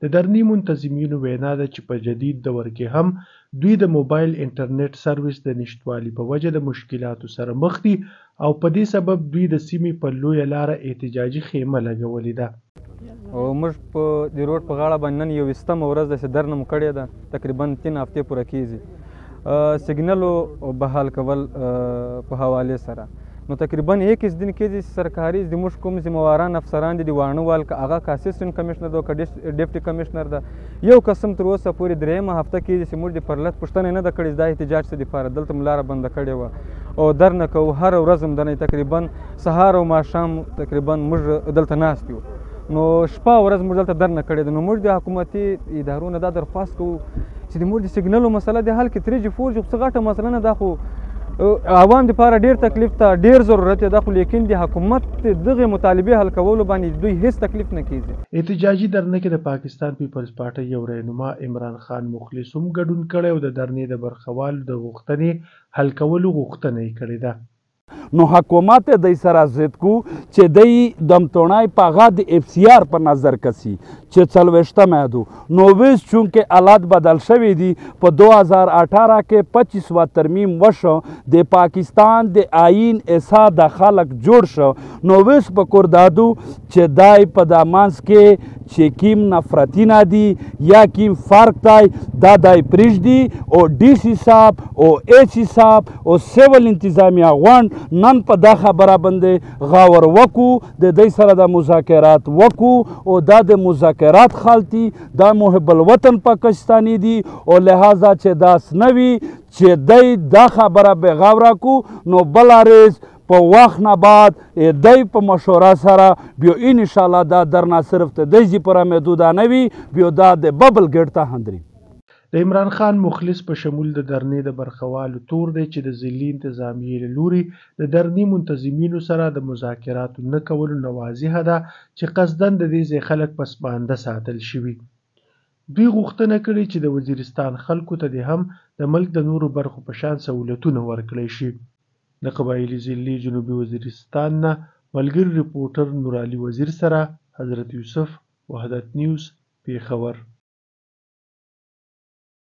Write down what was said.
د درني منتظمینو وینا ده چې په جدید دور کې هم دوی د موبایل انټرنیټ سرویس د نشتوالي په وجه د مشکلاتو سره مخ دي او په دې سبب دوی د سیمې په لویه لاره احتجاجي خیمه لګولې ده. او موږ په دې روډ په غاړه باندې نن یوویستمه ورځ ده چې درنم کړې ده، تقریباً تین هفتې پوره کیږي. سګنلو بحال کول په حوالې سره نو تقریبا یک اس دن کې د سرکاري زموږ کوم ذمہواران افسران دي د واڼه وال که هغه که اسسټنټ کمشنر ده که ډیپټي کمشنر ده یو قسم تر اوسه پورې دریمه هفته کې چې موږ د پرلت پوښتنه نه ده کړې دا احتجاج څه دپاره دلته مو لاره بنده کړې وه او درنه کوو هره ورځ هم درنه تقریبا سهار او ماښام تقریبا موږ دلته ناست یو نو شپه او ورځ موږ دلته درنه کړې ده نو موږ د حکومتي ادارو نه دا درخواست کوو چې د موږ د سیګنلو مسله د حل کې ترې جي فور جي خو څه غټه مسله نه دا خو عوام لپاره ډیر تکلیف ته ډیر ضرورت ده خو لیکن د حکومت دغه مطالبه حل کولو باندې دوی هیڅ تکلیف نه کیږي احتجاجي درنه کې د پاکستان پیپلز پارټۍ یو رهنما عمران خان مخلص هم ګډون کړی او د درنې د برخوالو د غوښتنې حل کولو غوښتنه یې کړې ده. نو حکومت دی سره ضد کو چې دی دمتونای په غد اف سی آر په نظر کسی چې څلوېښته مې دو نو ویس چونکه حالات بدل شوی دی په 2018 کې 25 و ترمیم وشو د پاکستان د آئین ایسا د خلق جوړ شو نو ویس په کوردادو چې دای په دا منځ کې چې کیم نفرتی نه دی یا کیم فرق دی دا دای پریږدي او ډي سي صاحب او اې سي صاحب او سیول انتظامیه غونډ نن په دا خبره باندې غور وکړو د دې سره د مذاکرات وکړو او دا د مذاکرات خالتي دا محب الوطن پاکستاني دي او لهذا چې داس نوي چې دای دا خبره به غور کو نو بلارز په وخت نه بعد دی په مشوره سره بیو ان شاء الله دا درنا صرف ته دی زی پر مې دودا نه وی بیو دا د ببل ګټ ته هندري د عمران خان مخلص په شمول د درنې د برخوالو تور دی چې د ضلعي انتظامیې له لوري د درني منتظمینو سره د مذاکراتو نه کولو نه واضحه ده چې قصداً د دې ځای خلک پسمانده ساتل شوي. دوی غوښتنه کړې چې د وزیرستان خلکو ته دې هم د ملک د نورو برخو په شان سهولتونه ورکړی شي. د قبایلي ضلعې جنوبي وزیرستان نه ملګري رپورټر نورعلي وزیر سره حضرت یوسف، وحدت نیوز، پېښور.